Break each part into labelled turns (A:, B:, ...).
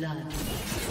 A: blood.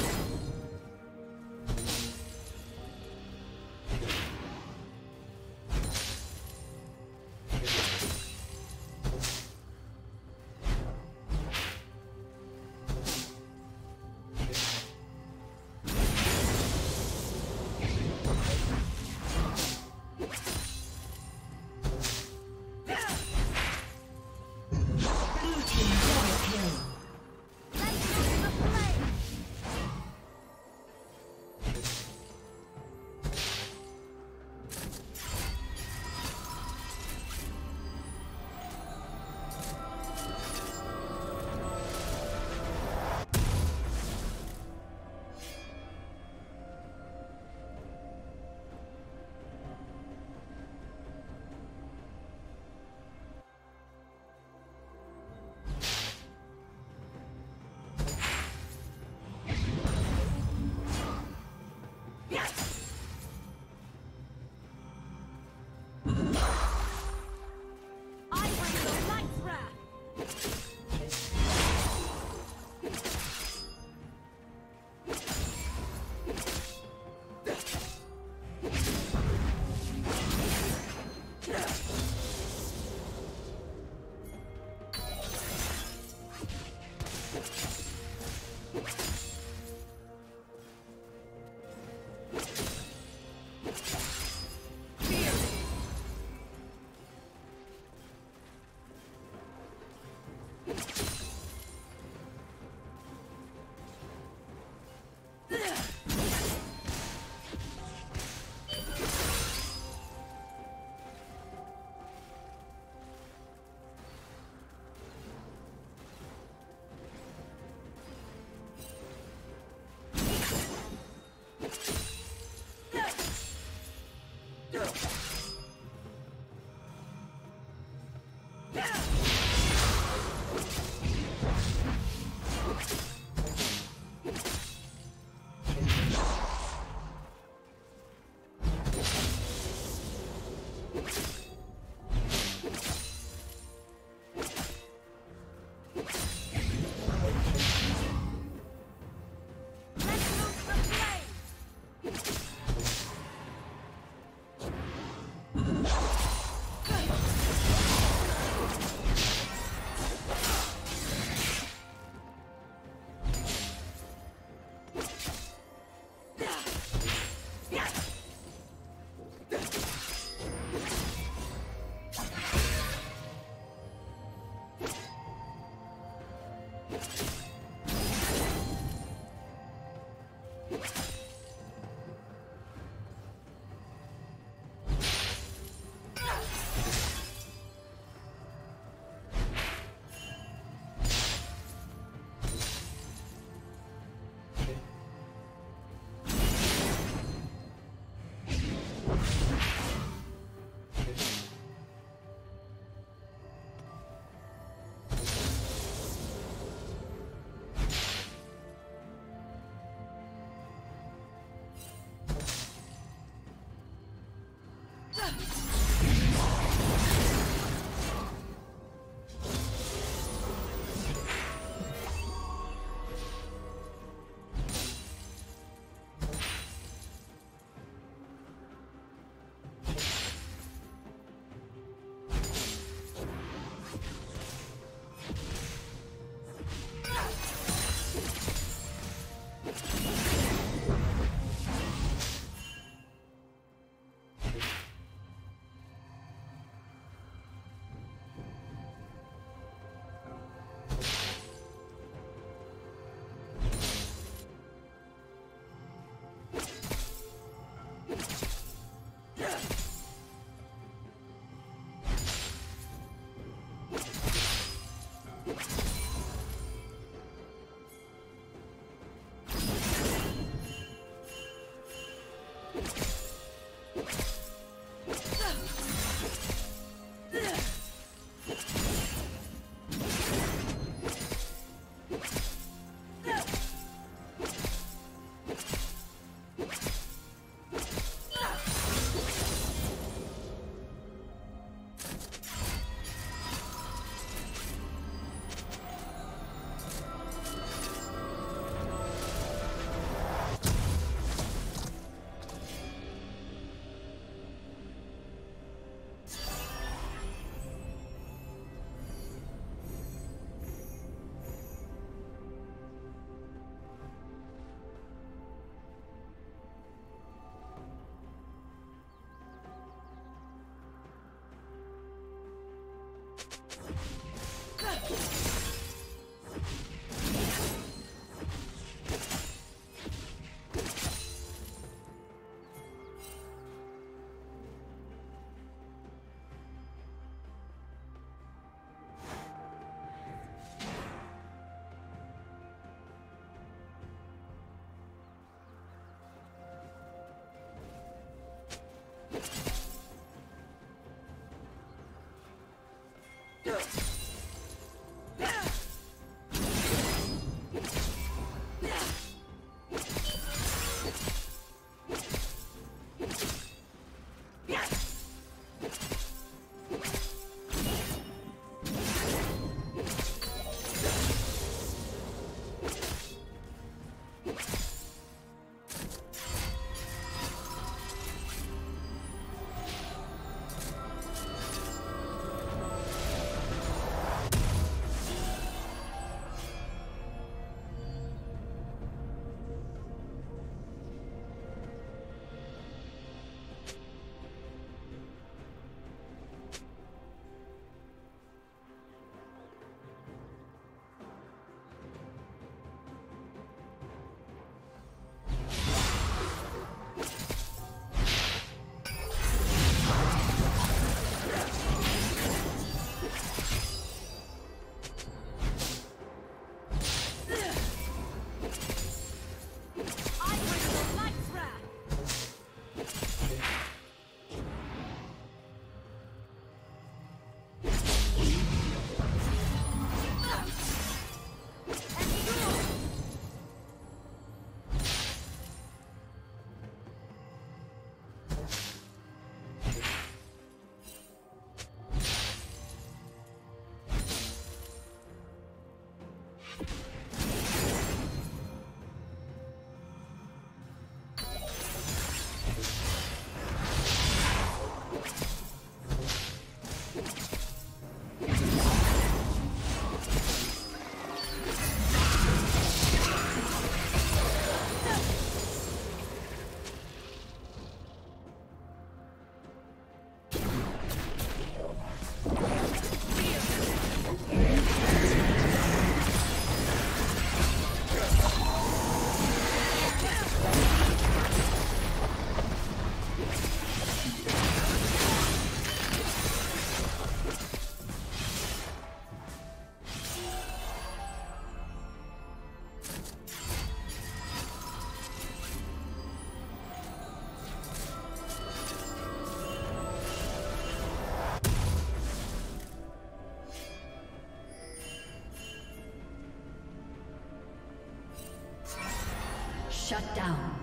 A: Shut down.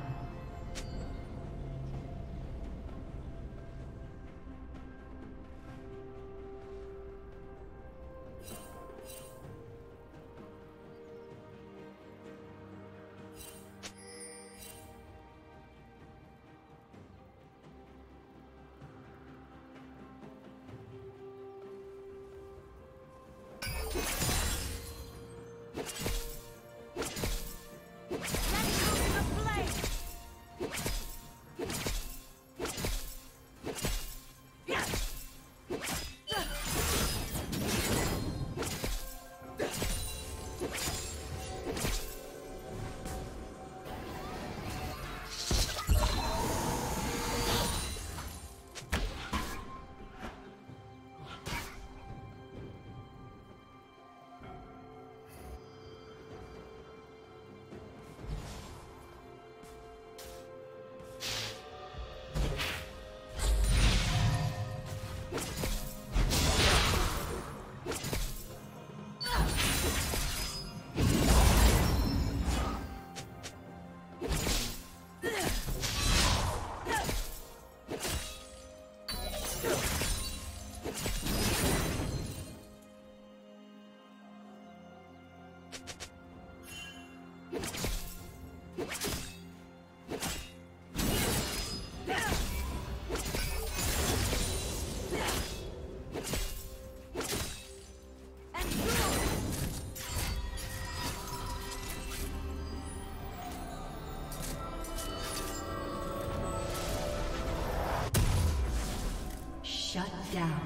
A: Down.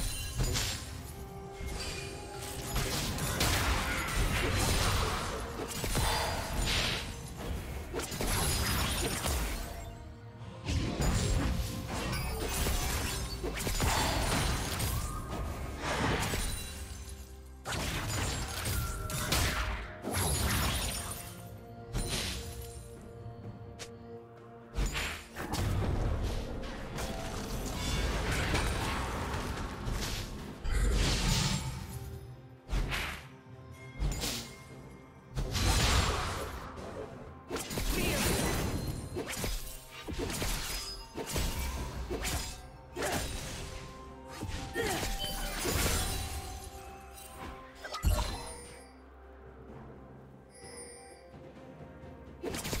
A: Yeah.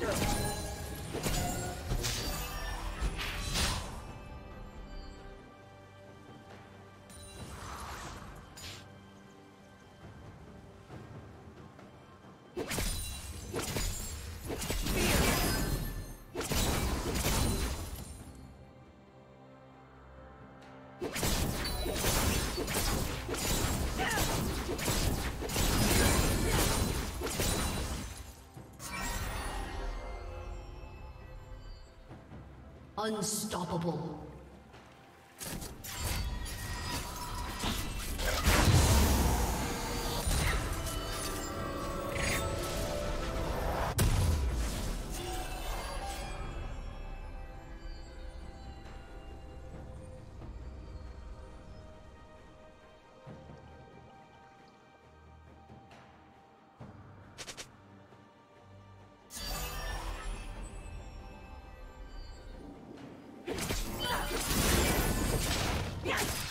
A: Yeah! Unstoppable. Yes!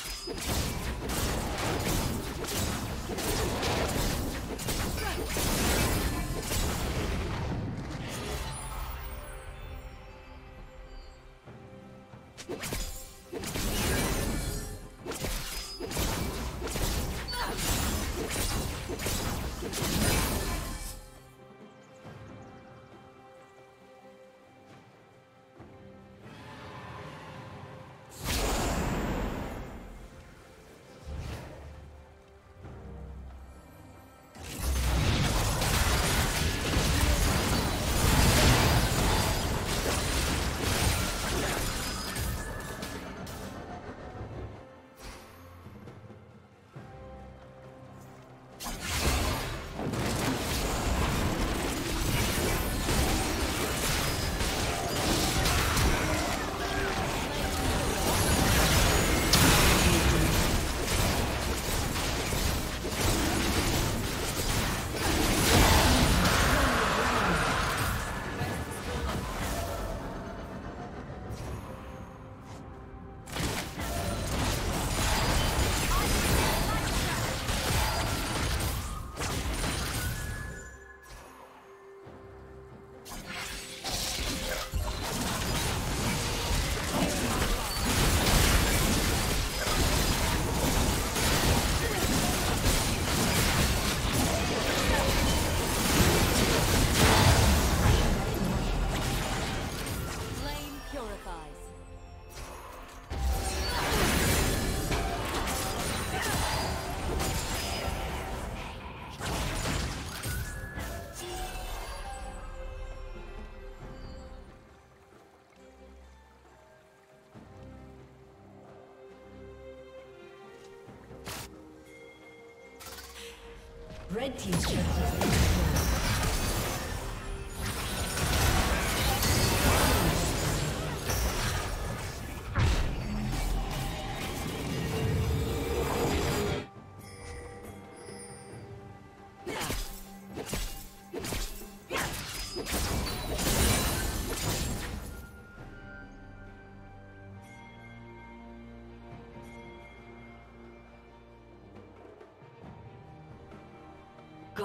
A: Team's turret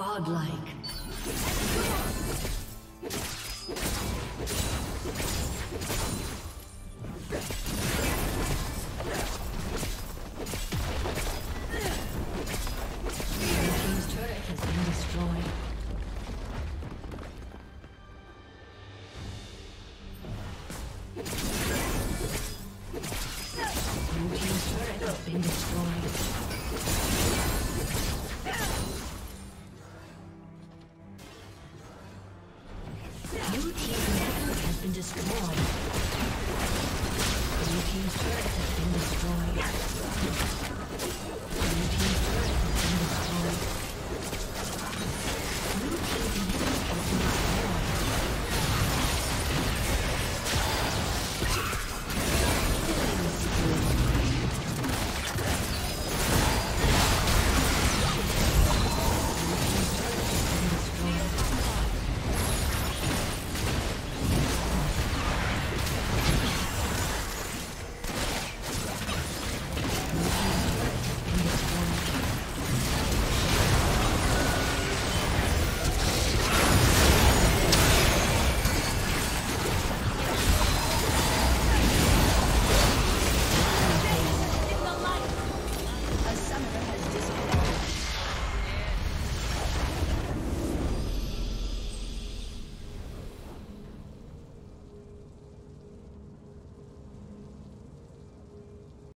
A: Godlike. Blue team's turret has been destroyed.